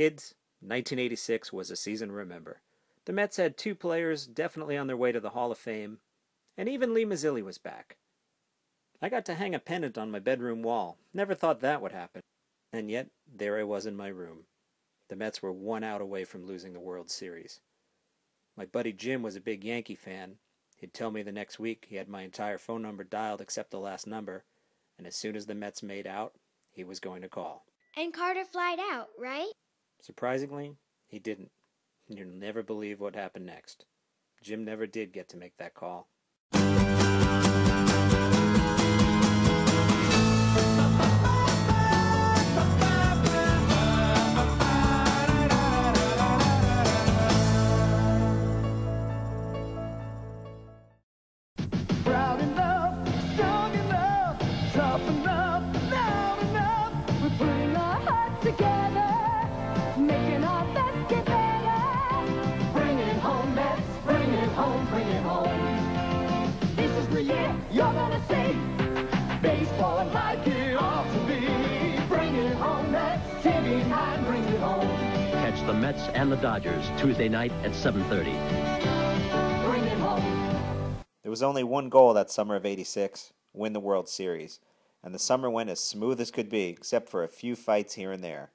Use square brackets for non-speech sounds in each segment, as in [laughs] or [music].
Kids, 1986 was a season to remember. The Mets had two players definitely on their way to the Hall of Fame, and even Lee Mazzilli was back. I got to hang a pennant on my bedroom wall. Never thought that would happen. And yet, there I was in my room. The Mets were one out away from losing the World Series. My buddy Jim was a big Yankee fan. He'd tell me the next week he had my entire phone number dialed except the last number, and as soon as the Mets made out, he was going to call. And Carter flied out, right? Surprisingly, he didn't. You'll never believe what happened next. Jim never did get to make that call. Mets and the Dodgers Tuesday night at 7:30. Bring it home. There was only one goal that summer of 86 win the World Series. And the summer went as smooth as could be, except for a few fights here and there.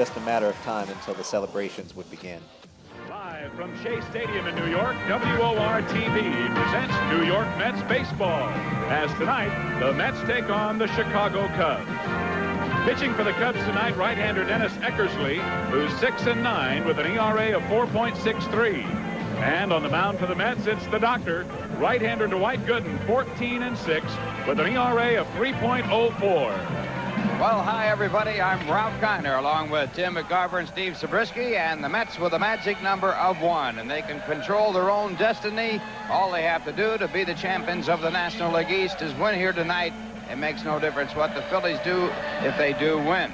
Just a matter of time until the celebrations would begin. Live from Shea Stadium in New York, WOR-TV presents New York Mets baseball. As tonight, the Mets take on the Chicago Cubs. Pitching for the Cubs tonight, right-hander Dennis Eckersley, who's 6 and 9 with an ERA of 4.63. And on the mound for the Mets, it's the doctor, right-hander Dwight Gooden, 14 and 6 with an ERA of 3.04. Well, hi, everybody. I'm Ralph Kiner, along with Tim McCarver and Steve Zabriskie, and the Mets with a magic number of one, and they can control their own destiny. All they have to do to be the champions of the National League East is win here tonight. It makes no difference what the Phillies do if they do win.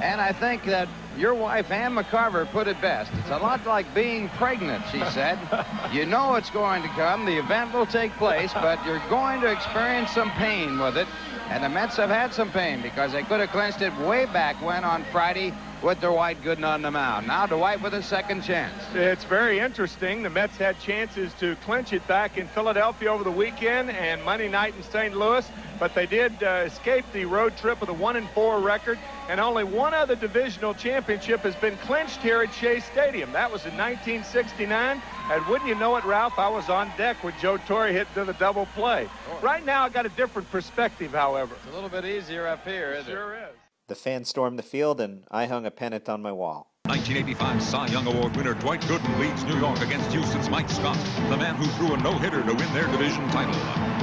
And I think that your wife, Ann McCarver, put it best. It's a lot like being pregnant, she said. [laughs] you know it's going to come, the event will take place, but you're going to experience some pain with it. And the Mets have had some pain because they could have clinched it way back when on Friday with Dwight Gooden on the mound. Now Dwight with a second chance. It's very interesting. The Mets had chances to clinch it back in Philadelphia over the weekend and Monday night in St. Louis, but they did uh, escape the road trip with a one and four record. And only one other divisional championship has been clinched here at Shea Stadium. That was in 1969. And wouldn't you know it, Ralph, I was on deck when Joe Torre hit to the double play. Right now, I got a different perspective, however. It's a little bit easier up here, isn't it? Sure is. The fans stormed the field, and I hung a pennant on my wall. 1985 Cy Young Award winner Dwight Gooden leads New York against Houston's Mike Scott, the man who threw a no-hitter to win their division title.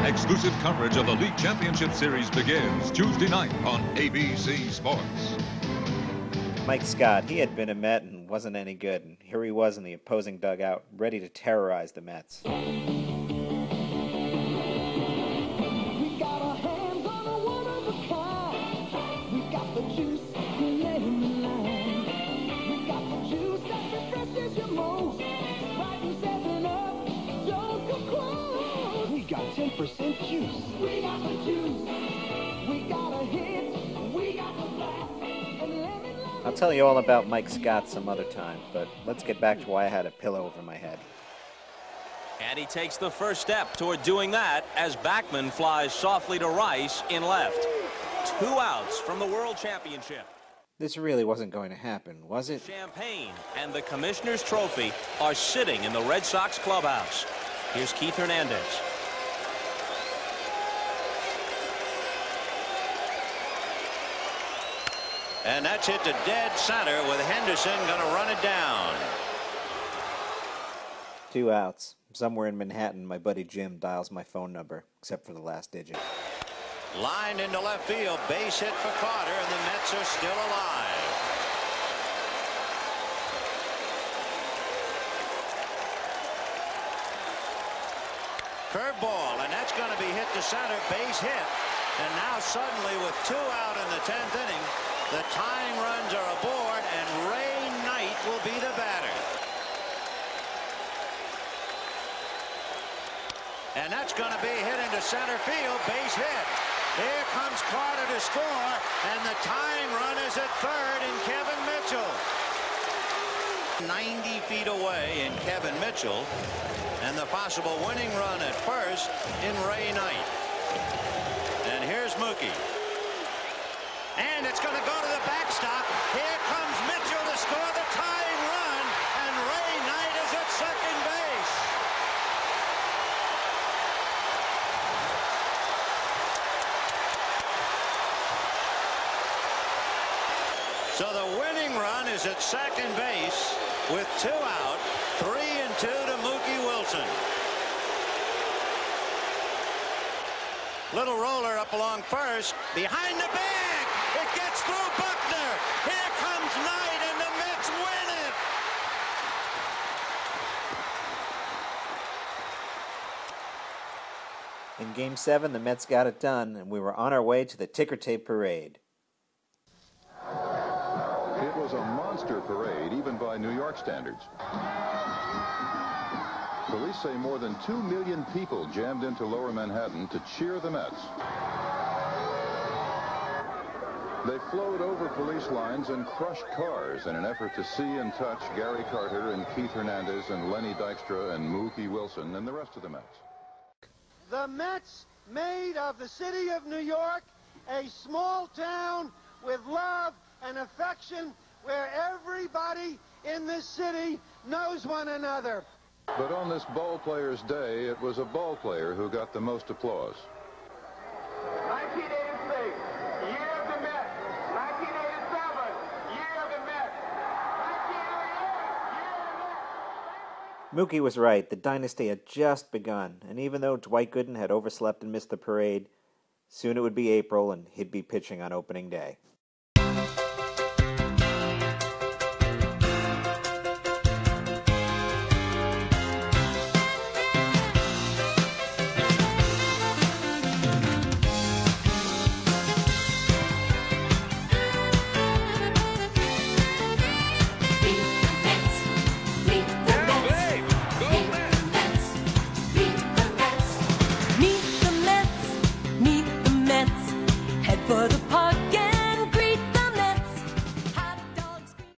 Exclusive coverage of the League Championship Series begins Tuesday night on ABC Sports. Mike Scott, he had been a Met and wasn't any good, and here he was in the opposing dugout, ready to terrorize the Mets. A a kind. We got the juice. We got juice your most. I'll tell you all about Mike Scott some other time, but let's get back to why I had a pillow over my head. And he takes the first step toward doing that as Backman flies softly to Rice in left. Two outs from the World Championship. This really wasn't going to happen, was it? Champagne and the Commissioner's Trophy are sitting in the Red Sox clubhouse. Here's Keith Hernandez. And that's hit to dead center with Henderson going to run it down. Two outs. Somewhere in Manhattan, my buddy Jim dials my phone number, except for the last digit. Lined into left field. Base hit for Carter, and the Mets are still alive. Curveball, and that's going to be hit to center. Base hit. And now suddenly with two out in the 10th inning, the tying runs are aboard, and Ray Knight will be the batter. And that's going to be hit into center field. Base hit. Here comes Carter to score, and the tying run is at third in Kevin Mitchell. 90 feet away in Kevin Mitchell, and the possible winning run at first in Ray Knight. And here's Mookie. And it's going to go to the backstop. Here comes Mitchell to score the tying run, and Ray Knight is at second base. So the winning run is at second base with two out, three and two to Mookie Wilson. Little roller up along first, behind the bag. It gets through Buckner. Here comes Knight, and the Mets win it. In Game 7, the Mets got it done, and we were on our way to the ticker tape parade. It was a monster parade, even by New York standards. Police say more than 2 million people jammed into lower Manhattan to cheer the Mets. They flowed over police lines and crushed cars in an effort to see and touch Gary Carter and Keith Hernandez and Lenny Dykstra and Mookie Wilson and the rest of the Mets. The Mets made of the city of New York a small town with love and affection where everybody in this city knows one another. But on this ball player's day, it was a ball player who got the most applause. 1986, year of the Mets. 1987, year of the Mets. 1988, year of the Mets. Mookie was right. The dynasty had just begun, and even though Dwight Gooden had overslept and missed the parade, soon it would be April and he'd be pitching on opening day.